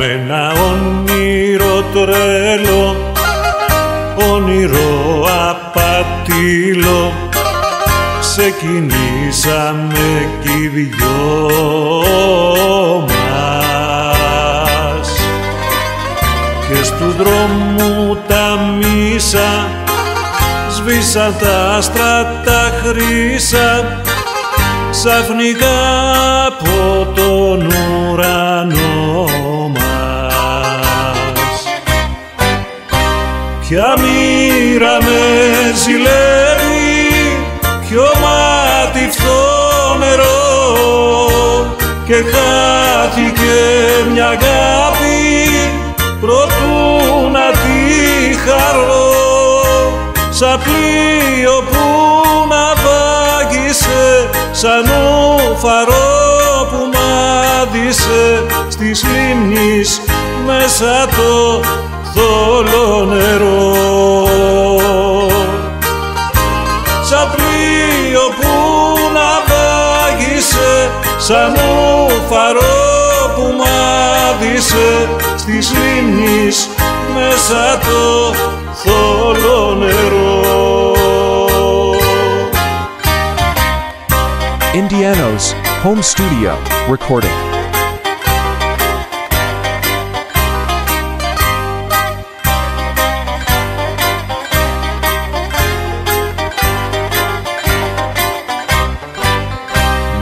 με ένα όνειρο τρέλο όνειρο απατήλο ξεκινήσαμε κι οι δυο μας. Και στους δρόμου τα μίσα σβήσαν τα άστρα τα χρύσα. Ξαφνικά από τον ουρανό μοίρα με ζηλεύει, ποιο μάτι νερό και χάθηκε μια αγάπη προτού να τη χαρώ. Σαν πλοίο που να βάγισε σαν φαρό που μάδισε στις λίμνης μέσα το θόλο νερό. Σαν πλοίο που να βάγισε σαν φαρό που μάδισε στις λίμνης μέσα το θόλο νερό. Indiano's home studio recording.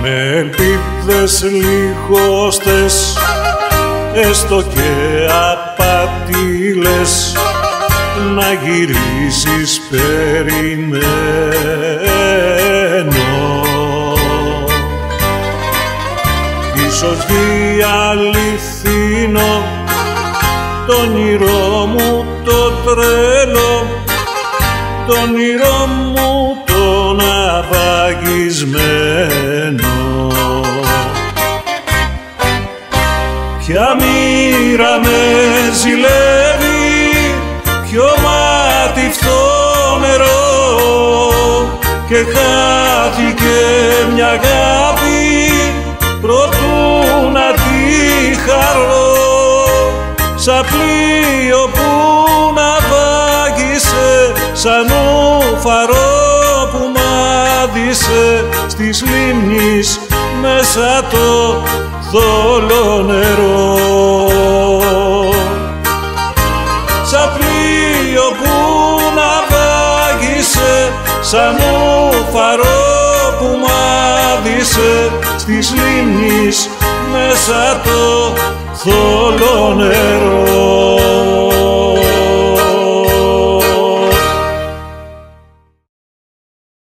Με ελπίδες λιγόστες έστω και απατήλες να γυρίσεις περιμένω. Ίσως βγει αληθινό το όνειρό μου το τρέλο το όνειρό μου Ποια μοίρα με ζηλεύει, ποιο μάτι νερό. Και χάθηκε μια αγάπη προτού να τη χαρώ. Σαν πλοίο που να βάγισε σαν φαρό που μάδισε στις λίμνης μέσα το θόλο νερό. Σαν πλοίο που να βάγισε σαν φαρό που μάδισε στις λίμνης μέσα το θόλο νερό